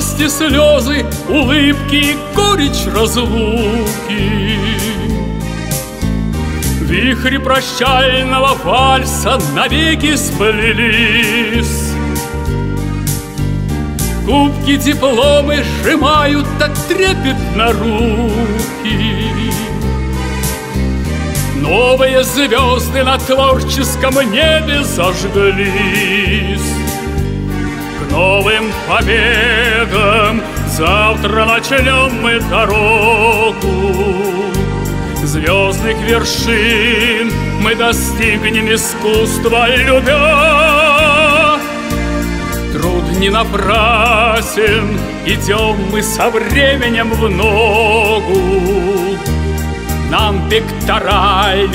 Радости слезы, улыбки и горечь разлуки. Вихри прощального вальса навеки сплелись. Кубки дипломы сжимают так трепетно руки. Новые звезды на творческом небе зажглись новым победам завтра начнем мы дорогу. Звездных вершин мы достигнем искусства любя. Труд не напрасен, идем мы со временем в ногу. Нам пектораль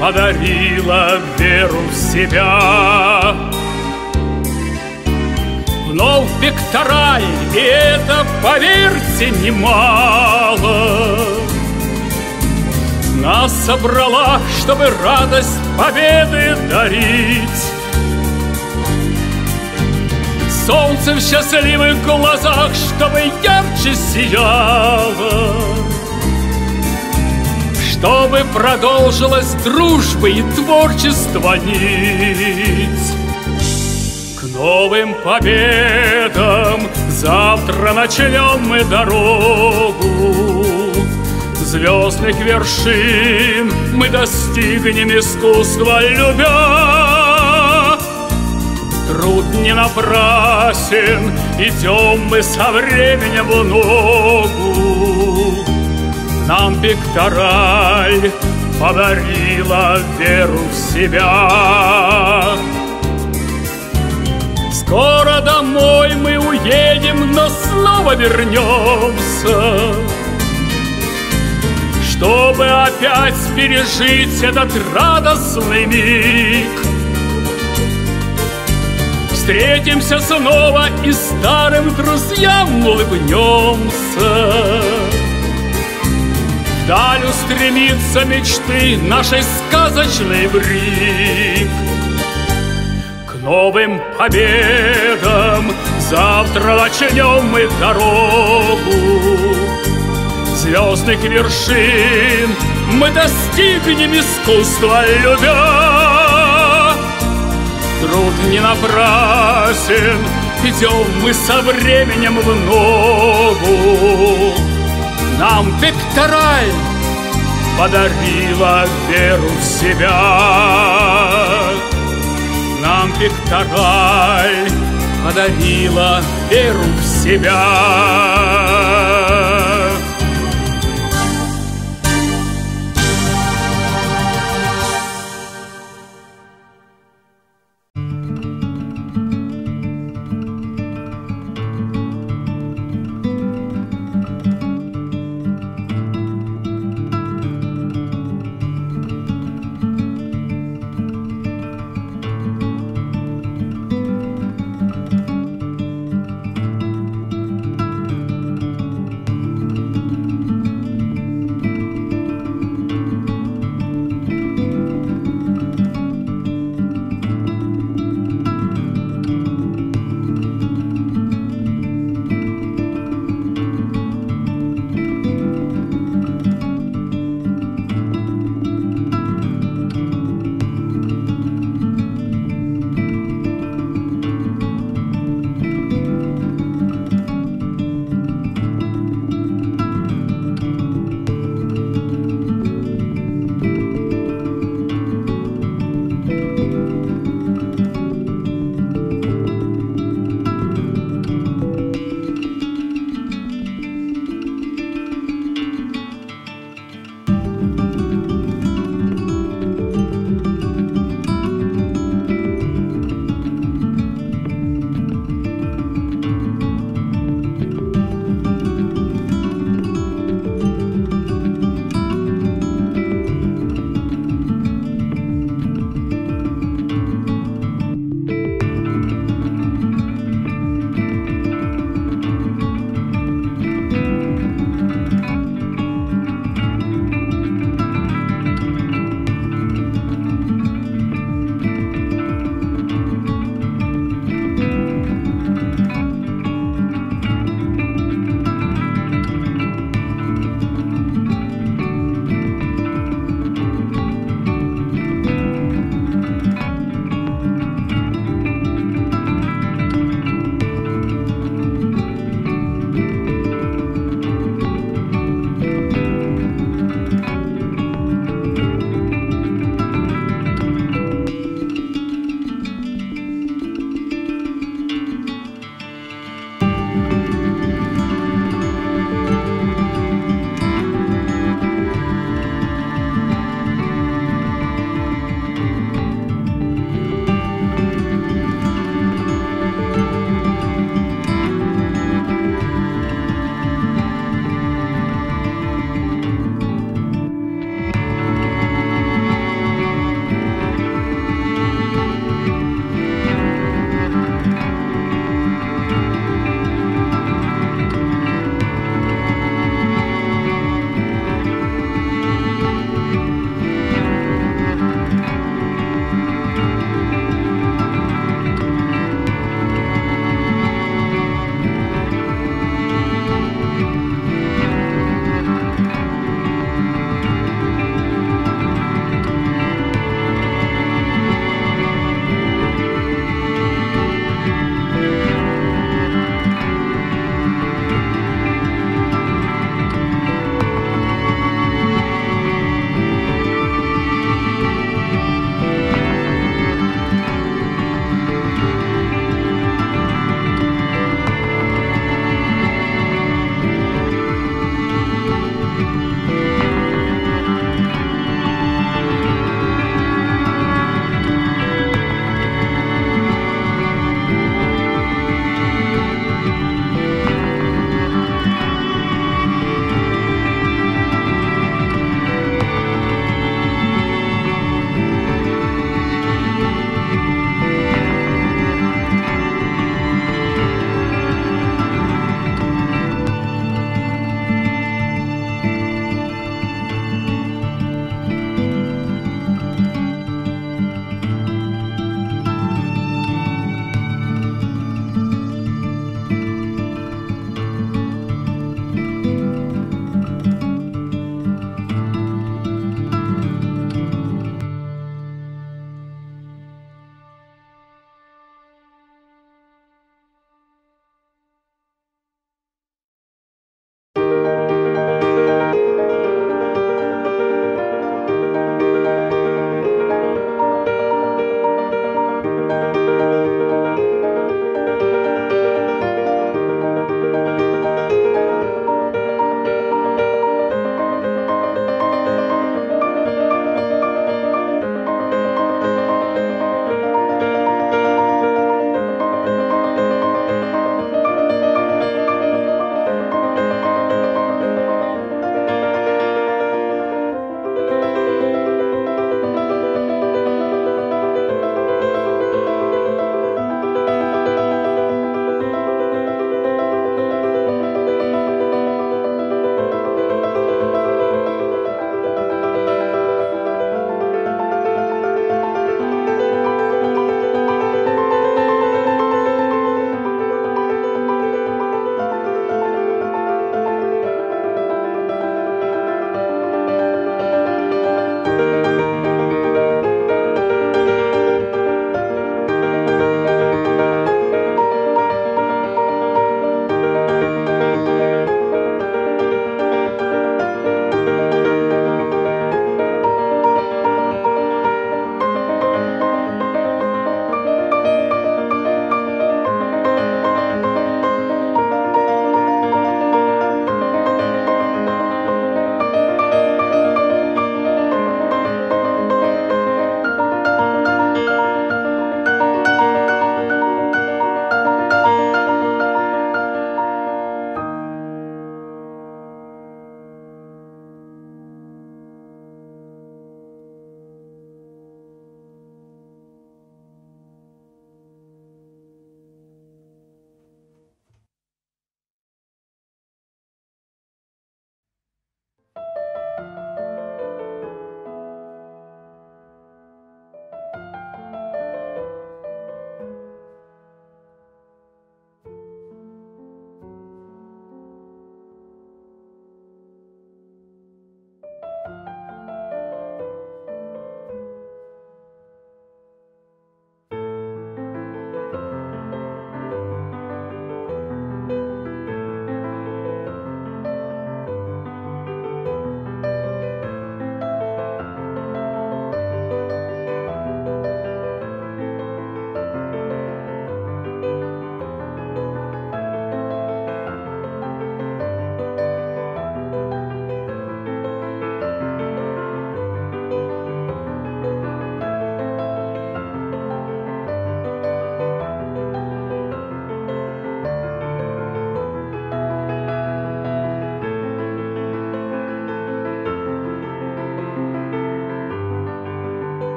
подарила веру в себя. Вновь пектораль, и это, поверьте, немало. Нас собрала, чтобы радость победы дарить. Солнце в счастливых глазах, чтобы ярче сияло чтобы продолжилась дружба и творчество нить. Новым победам завтра начнем мы дорогу. Звездных вершин мы достигнем искусства любя. Труд не напрасен, идем мы со временем в ногу. Нам пектораль подарила веру в себя. Скоро домой мы уедем, но снова вернемся, Чтобы опять пережить этот радостный миг. Встретимся снова и старым друзьям улыбнемся. Вдаль устремится мечты нашей сказочной брик. Новым победам завтра начнем мы дорогу. Звездных вершин мы достигнем искусства любя. Труд не напрасен, идем мы со временем в ногу. Нам пектораль подарила веру в себя. Пектораль подарила веру в себя.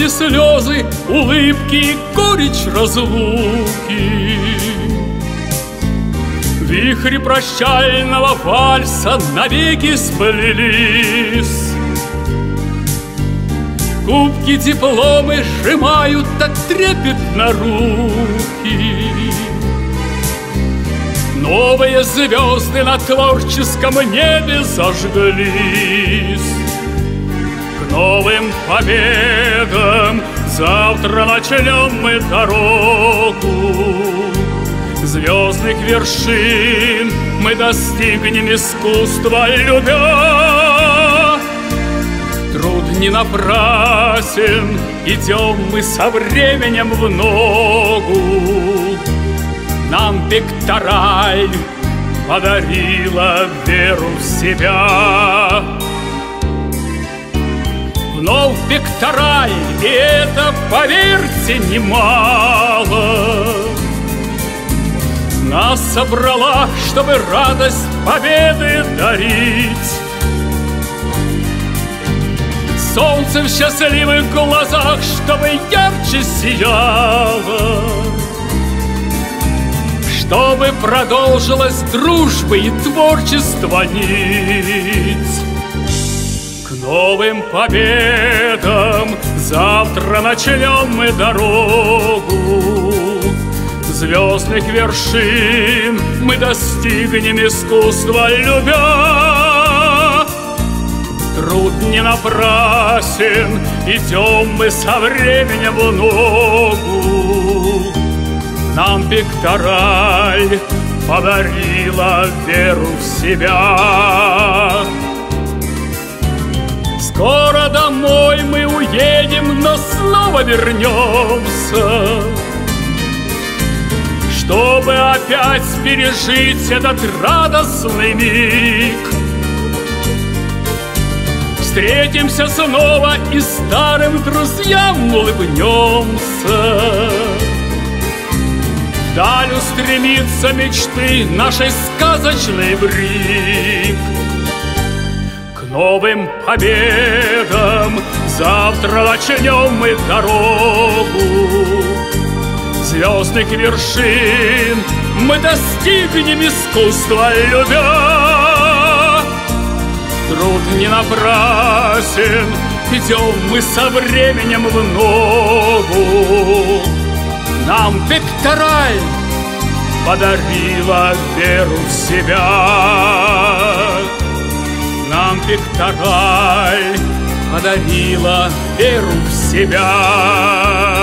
Радости слезы, улыбки и горечь разлуки. Вихри прощального вальса навеки сплелись. Кубки дипломы сжимают так трепетно руки. Новые звезды на творческом небе зажглись новым победам завтра начнем мы дорогу. Звездных вершин мы достигнем искусства любя. Труд не напрасен, идем мы со временем в ногу. Нам пектораль подарила веру в себя. Вновь пектораль, и это, поверьте, немало. Нас собрала, чтобы радость победы дарить. Солнце в счастливых глазах, чтобы ярче сияло чтобы продолжилась дружба и творчество нить. Новым победам завтра начнем мы дорогу. Звездных вершин мы достигнем искусства любя. Труд не напрасен, идем мы со временем в ногу. Нам пектораль подарила веру в себя. Скоро домой мы уедем, но снова вернемся, Чтобы опять пережить этот радостный миг. Встретимся снова и старым друзьям улыбнемся. Даль устремится мечты нашей сказочной брик. Новым победам завтра начнем мы дорогу. Звездных вершин мы достигнем искусства любя. Труд не напрасен, идем мы со временем в ногу. Нам пектораль подарила веру в себя. Пектораль подарила веру в себя.